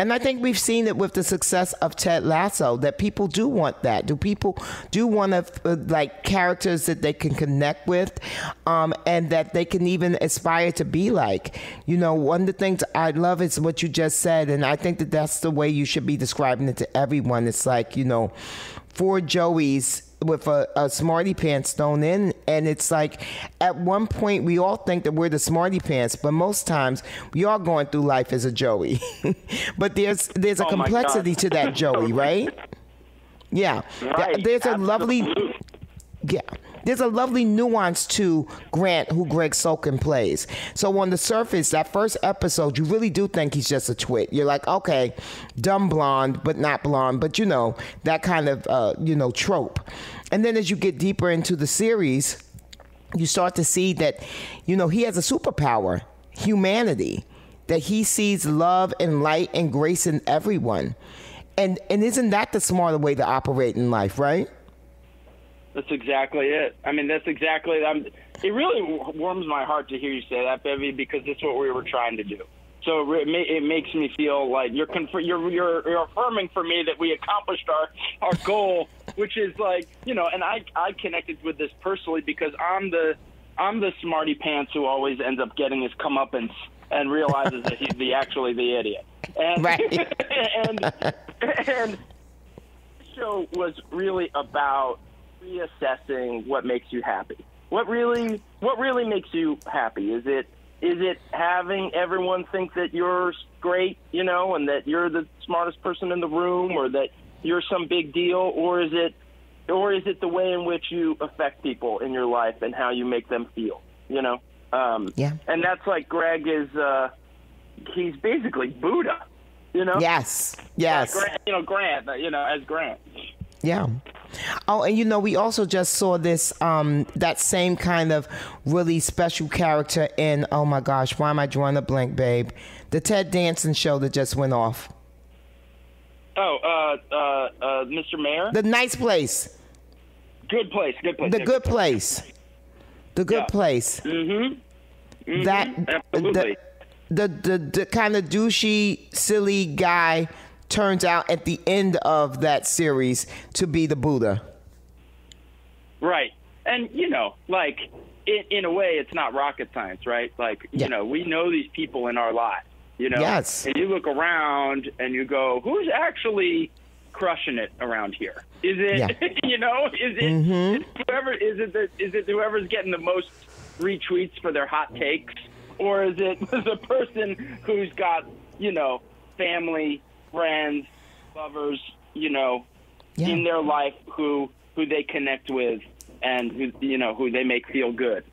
And I think we've seen it with the success of Ted Lasso that people do want that. Do people do want to uh, like characters that they can connect with, um, and that they can even aspire to be like? You know, one of the things I love is what you just said, and I think that that's the way you should be describing it to everyone. It's like you know, for Joeys with a, a smarty pants thrown in and it's like at one point we all think that we're the smarty pants but most times we are going through life as a joey. But there's there's a Oh complexity to that joey right? Yeah. Right, there's a lovely yeah. There's a lovely nuance to Grant, who Gregg Sulkin plays. So on the surface, that first episode, you really do think he's just a twit. You're like, okay, dumb blonde, but not blonde, but you know that kind of uh, you know trope. And then as you get deeper into the series, you start to see that you know he has a superpower, humanity, that he sees love and light and grace in everyone. And and isn't that the smarter way to operate in life, right? That's exactly it. I mean, that's exactly. I'm, it really warms my heart to hear you say that, Bevy, because that's what we were trying to do. So it, it makes me feel like you're, conf- you're you're you're affirming for me that we accomplished our our goal, which is like you know. And I I connected with this personally because I'm the I'm the smarty pants who always ends up getting his comeuppance and realizes that he's the actually the idiot. And Right. and and show was really about reassessing what makes you happy. What really what really makes you happy? Is it is it having everyone think that you're great, you know, and that you're the smartest person in the room or that you're some big deal or is it or is it the way in which you affect people in your life and how you make them feel, you know? Um Yeah. and that's like Gregg is uh he's basically Buddha, you know? Yes. Yes. Grant, you know, Grant, you know, as Grant. Yeah. Oh, and you know, we also just saw this um that same kind of really special character in oh my gosh, why am I drawing a blank, babe? The Ted Danson show that just went off. Oh, uh, uh, uh, Mr. Mayor. The nice place. good place. Good place. The yeah, good place. The good Yeah. place. Mm-hmm. That Absolutely. the, the the the kind of douchey, silly guy turns out at the end of that series to be the Buddha. Right. And, you know, like, in, in a way, it's not rocket science, right? Like, Yeah. you know, we know these people in our lives, you know? Yes. And you look around and you go, who's actually crushing it around here? Is it, Yeah. Mm-hmm. you know, is it is whoever, is it, the, is it whoever's getting the most retweets for their hot takes? Or is it the person who's got, you know, family, friends, lovers, you know, Yeah. in their life who who they connect with and who you know who they make feel good.